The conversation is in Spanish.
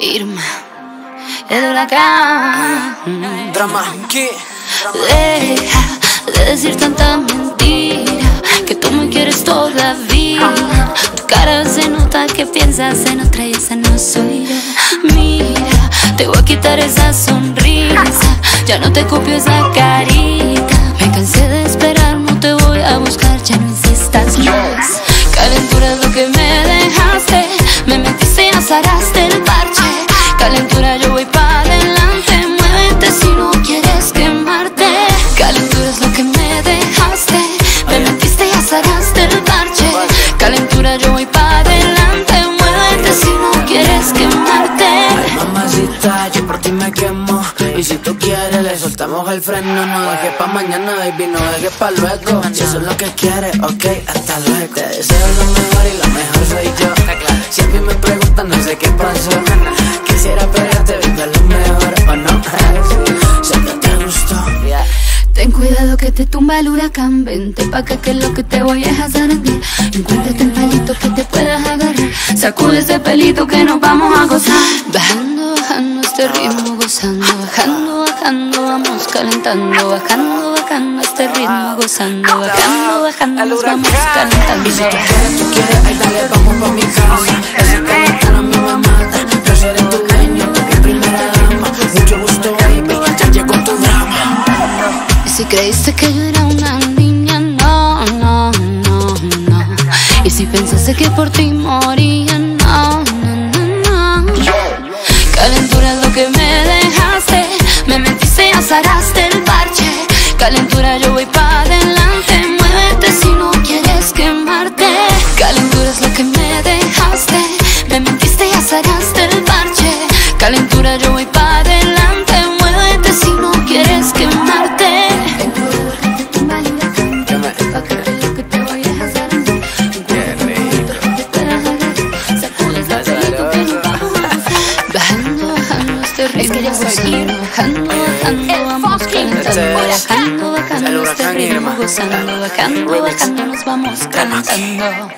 Irma, el huracán. Drama, ¿qué? Deja de decir tanta mentira que tú me quieres todavía. Tu cara se nota que piensas en otra y esa no soy yo. Mira, te voy a quitar esa sonrisa. Ya no te copio esa carita. Me cansé de esperar, no te voy a buscar, Calentura, yo voy para adelante. Muévete si no quieres quemarte. Calentura es lo que me dejaste. Me metiste y azaraste el parche. Calentura, yo voy para adelante. Muévete si no quieres quemarte. Mamacita, yo por ti me quemo Y si tú quieres le soltamos el freno No dejes pa' mañana, baby, no dejes pa' luego Si eso es lo que quieres, ok, hasta luego Te deseo lo mejor y lo mejor soy yo Siempre me preguntan, te tumba el huracán Vente pa' que lo que te voy a hacer aquí Encuéntrate un palito que te puedas agarrar. Sacude ese pelito que nos vamos a gozar. Bajando, bajando este ritmo Gozando, bajando, bajando Vamos calentando, bajando, bajando este ritmo Gozando, bajando, bajando Nos vamos calentando si creíste que yo era una niña, no, no, no, no. Y si pensaste que por ti moría, Es que yo soy gozando, bajando, bajando, vamos calentando, bajando, bajando este ritmo, gozando, bajando, bajando, nos vamos calentando.